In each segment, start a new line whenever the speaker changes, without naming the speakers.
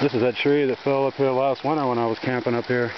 This is that tree that fell up here last winter when I was camping up here.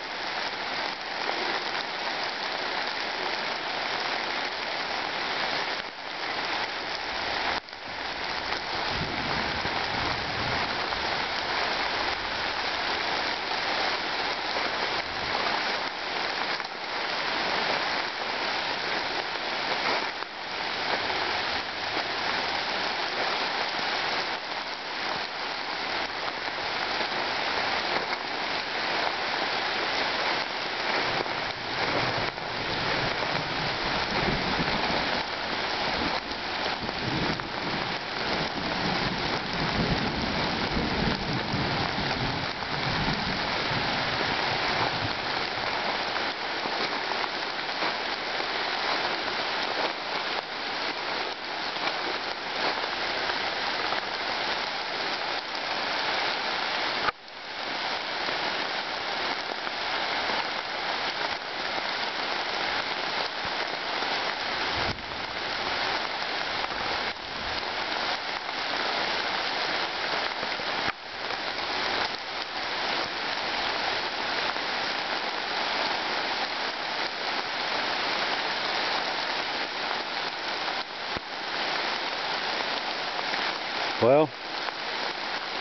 Well,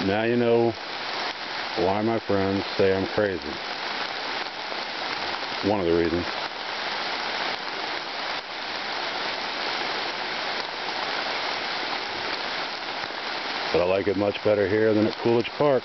now you know why my friends say I'm crazy. One of the reasons. But I like it much better here than at Coolidge Park.